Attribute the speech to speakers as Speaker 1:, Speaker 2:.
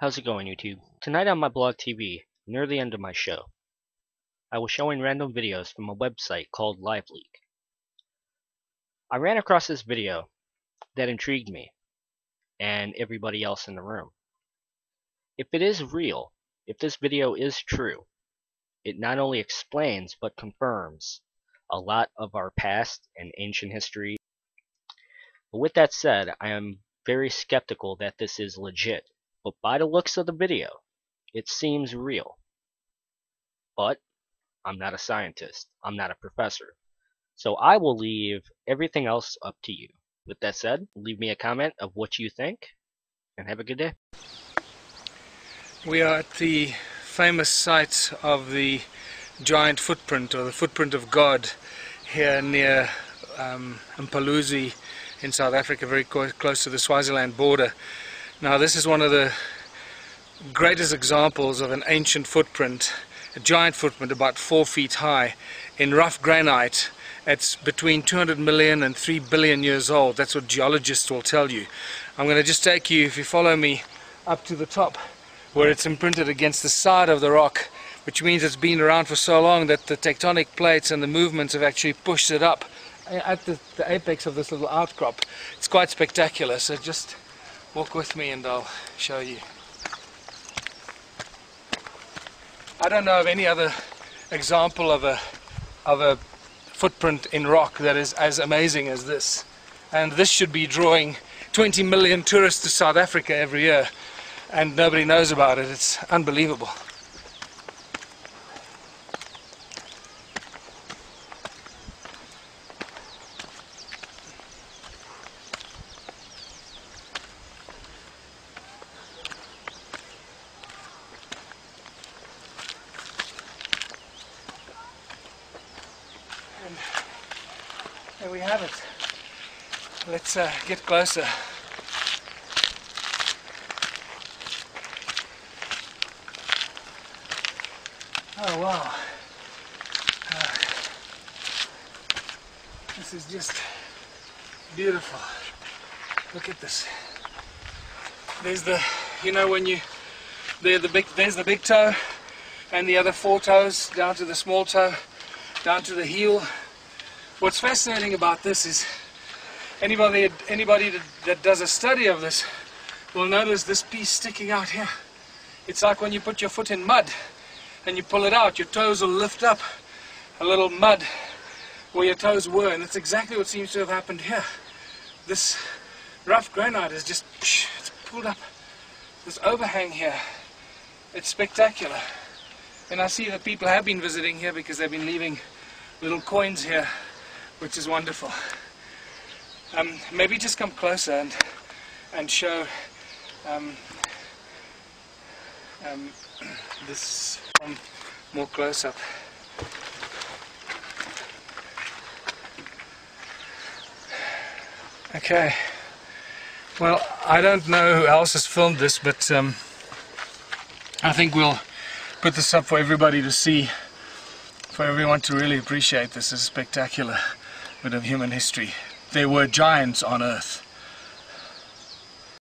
Speaker 1: How's it going YouTube? Tonight on my blog TV, near the end of my show, I was showing random videos from a website called LiveLeak. I ran across this video that intrigued me and everybody else in the room. If it is real, if this video is true, it not only explains but confirms a lot of our past and ancient history. But with that said, I am very skeptical that this is legit but by the looks of the video, it seems real. But I'm not a scientist. I'm not a professor. So I will leave everything else up to you. With that said, leave me a comment of what you think, and have a good day.
Speaker 2: We are at the famous site of the giant footprint, or the footprint of God, here near um, Mpaluzi in South Africa, very close to the Swaziland border. Now this is one of the greatest examples of an ancient footprint, a giant footprint about four feet high in rough granite. It's between 200 million and 3 billion years old. That's what geologists will tell you. I'm going to just take you, if you follow me, up to the top where it's imprinted against the side of the rock which means it's been around for so long that the tectonic plates and the movements have actually pushed it up eh, at the, the apex of this little outcrop. It's quite spectacular, so just Walk with me and I'll show you. I don't know of any other example of a of a footprint in rock that is as amazing as this. And this should be drawing 20 million tourists to South Africa every year and nobody knows about it. It's unbelievable. There we have it. Let's uh, get closer. Oh wow. Uh, this is just beautiful. Look at this. There's the, you know when you, there the big, there's the big toe and the other four toes down to the small toe down to the heel. What's fascinating about this is anybody anybody that, does a study of this will notice this piece sticking out here. It's like when you put your foot in mud and you pull it out, your toes will lift up a little mud where your toes were, and that's exactly what seems to have happened here. This rough granite is just it's pulled up. This overhang here, it's spectacular. And I see that people have been visiting here because they've been leaving little coins here, which is wonderful. Um, maybe just come closer and and show um, um, this from more close up. Okay. Well, I don't know who else has filmed this, but um, I think we'll put this up for everybody to see, for everyone to really appreciate this is spectacular bit of human history. There were giants on Earth.